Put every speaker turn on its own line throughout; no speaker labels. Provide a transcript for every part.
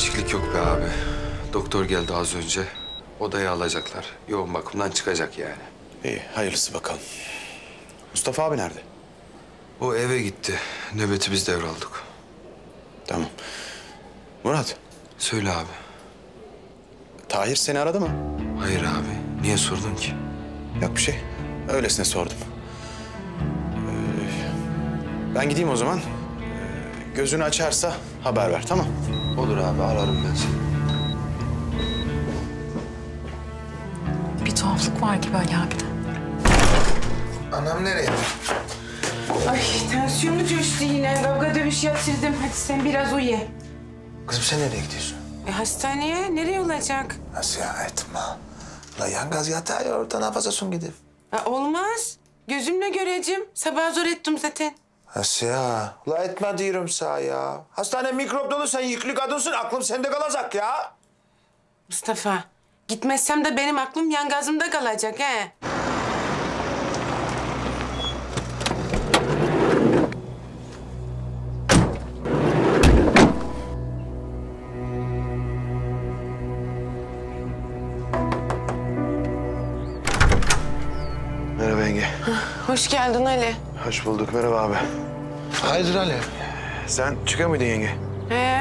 değişiklik yok be abi. Doktor geldi az önce. Odaya alacaklar. Yoğun bakımdan çıkacak yani.
İyi, hayırlısı bakalım. Mustafa abi nerede?
O eve gitti. Nöbeti biz devraldık.
Tamam. Murat,
Söyle abi.
Tahir seni aradı mı?
Hayır abi. Niye sordun ki?
Yok bir şey. Öylesine sordum. Ee, ben gideyim o zaman. Ee, gözünü açarsa haber ver, tamam?
Olur abi ararım ben seni.
Bir tuhaflık var gibi Ali abide.
Anam nereye?
Ay tansiyonu coştu yine. Kavga dövüş yatırdım. Hadi sen biraz uyu.
Kızım sen nereye gidiyorsun?
E, hastaneye nereye olacak?
Nasıl ya etme. La yangaz yatağı ya orada ne yapacaksın gidip?
Ha, olmaz. Gözümle göreceğim. Sabah zor ettim zaten.
Nasıl ya? La etme diyorum sana ya. Hastane mikrop dolu sen yüklü kadınsın aklım sende kalacak ya.
Mustafa, gitmezsem de benim aklım yangazımda kalacak he. Hoş geldin Ali.
Hoş bulduk, merhaba abi.
Hayırdır Ali?
Sen muydun yenge?
He.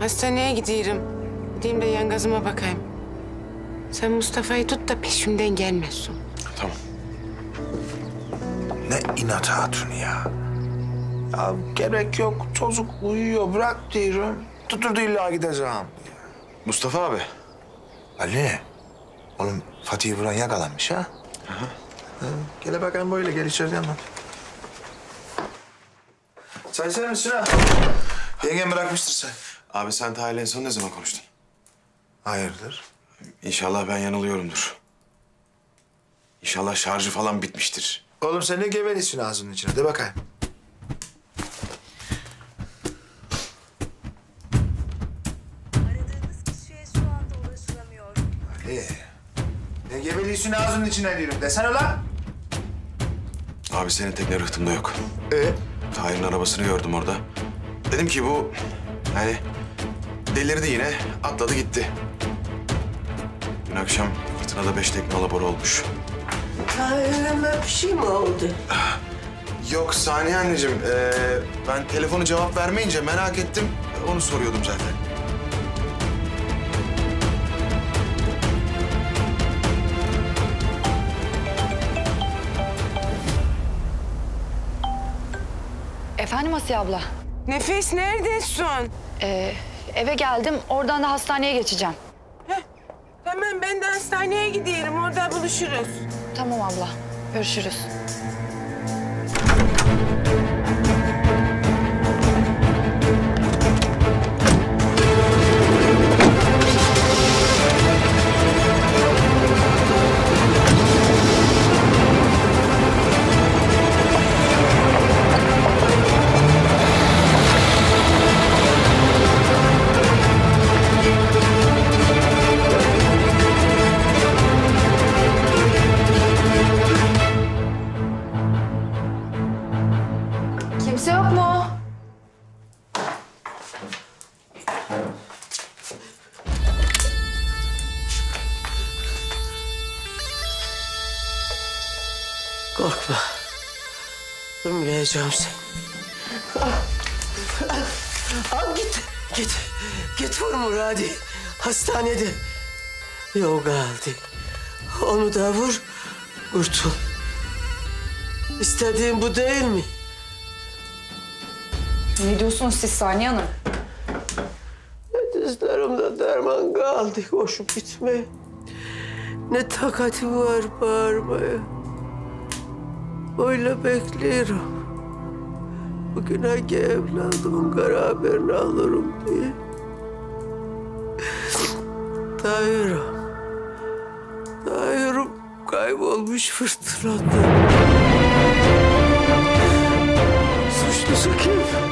Hastaneye gidiyorum. Gideyim de yangazıma bakayım. Sen Mustafa'yı tut da peşimden gelmesin.
Tamam.
Ne inat hatun ya. Ya gerek yok çocuk uyuyor bırak diyorum. Tuturdu illa gideceğim.
Mustafa abi.
Ali. Oğlum Fatih'i vuran yakalanmış ha. Hı, Gel bakalım böyle gel içeriden bak. Çay içer misin ha? Yengem bırakmıştır sen.
Abi sen Tahir'le en son ne zaman konuştun?
Hayırdır?
İnşallah ben yanılıyorumdur. İnşallah şarjı falan bitmiştir.
Oğlum sen ne gevelisin ağzının içine de bakayım.
Aradığınız kişiye şu anda ulaşılamıyor.
Ali. Ne gevelisin ağzının içine diyorum. Desene lan.
Abi senin tekne rıhtımda yok.
Ee?
Tahir'in arabasını gördüm orada. Dedim ki bu yani delirdi yine atladı gitti. Dün akşam fırtınada beş tekne alabora olmuş.
Tahir'e bir şey mi oldu?
Yok Saniye anneciğim ee, ben telefonu cevap vermeyince merak ettim onu soruyordum zaten.
Efendim Asiye abla.
Nefes neredesin?
Ee, eve geldim. Oradan da hastaneye geçeceğim.
Heh, tamam ben de hastaneye gidiyorum. Orada buluşuruz.
Tamam abla. Görüşürüz.
Korkma. Ölmeyeceğim seni. Al, al, al git, git. Git vur Muradi. Hastanede. Yok aldı. Onu da vur, kurtul. İstediğin bu değil mi?
Ne diyorsunuz siz Saniye Hanım?
Dizlerimde derman kaldı. Koşup gitme. Ne takati var bağırmaya. Öyle bekliyorum. Bugün hangi evladımın kara haberini alırım diye. Tahir'im. Tahir'im kaybolmuş fırtınada. Suçlusu kim?